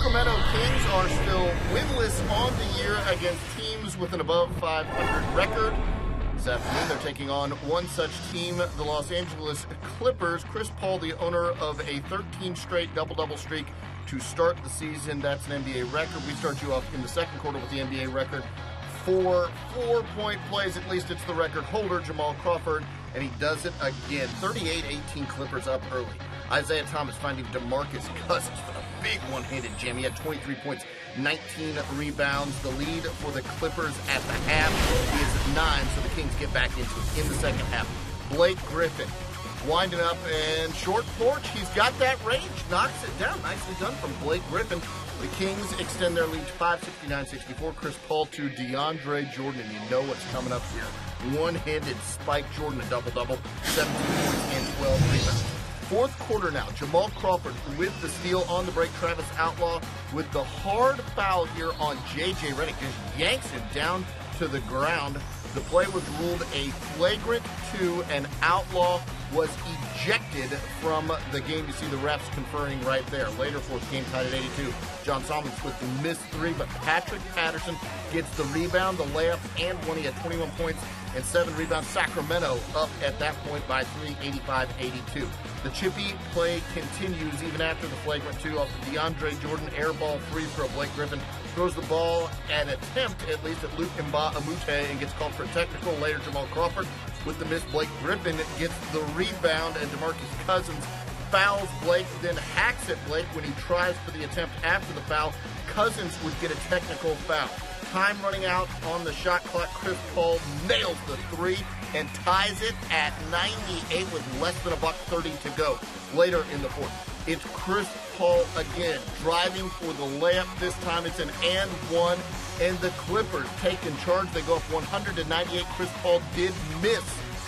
Sacramento Kings are still winless on the year against teams with an above 500 record. This afternoon, they're taking on one such team, the Los Angeles Clippers. Chris Paul, the owner of a 13 straight double double streak to start the season. That's an NBA record. We start you off in the second quarter with the NBA record for four point plays. At least it's the record holder, Jamal Crawford, and he does it again. 38 18 Clippers up early. Isaiah Thomas finding Demarcus Cousins for a big one handed jam. He had 23 points, 19 rebounds. The lead for the Clippers at the half is nine, so the Kings get back into it in the second half. Blake Griffin winding up and short porch. He's got that range, knocks it down. Nicely done from Blake Griffin. The Kings extend their lead to 569-64. Chris Paul to DeAndre Jordan. And you know what's coming up here. One-handed Spike Jordan a double-double, 17 points and 12 rebounds. Fourth quarter now. Jamal Crawford with the steal on the break. Travis Outlaw with the hard foul here on J.J. Redick. Just yanks him down to the ground. The play was ruled a flagrant two, and Outlaw was ejected from the game. You see the refs conferring right there. Later, fourth game tied at 82. John Salmons with the missed three, but Patrick Patterson gets the rebound, the layup, and one. He had 21 points and seven rebounds. Sacramento up at that point by three, 85-82. The chippy play continues even after the flagrant two off the DeAndre Jordan airball free throw. Blake Griffin throws the ball an attempt at least at Luc Mbah uh, a and gets called for a technical. Later, Jamal Crawford with the miss. Blake Griffin gets the rebound and DeMarcus Cousins fouls Blake, then hacks at Blake when he tries for the attempt after the foul. Cousins would get a technical foul. Time running out on the shot clock. Chris Paul nails the three and ties it at 98 with less than a buck 30 to go. Later in the fourth, it's Chris Paul again driving for the layup. This time it's an and one, and the Clippers taking charge. They go up 198. Chris Paul did miss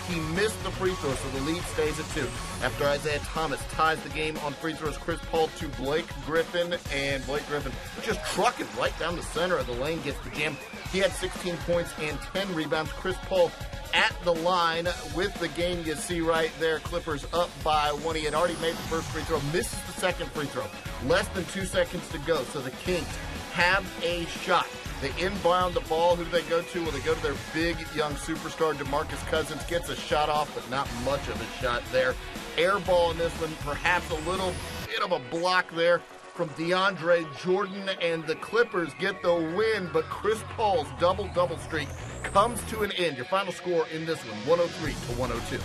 he missed the free throw, so the lead stays at two. After Isaiah Thomas ties the game on free throws, Chris Paul to Blake Griffin, and Blake Griffin just trucking right down the center of the lane, gets the jam. He had 16 points and 10 rebounds. Chris Paul at the line with the game you see right there. Clippers up by one. He had already made the first free throw, misses the second free throw. Less than two seconds to go, so the Kings have a shot. They inbound the ball. Who do they go to? Well, they go to their big young superstar, DeMarcus Cousins. Gets a shot off, but not much of a shot there. Air ball in this one, perhaps a little bit of a block there from DeAndre Jordan, and the Clippers get the win, but Chris Paul's double double streak comes to an end. Your final score in this one 103 to 102.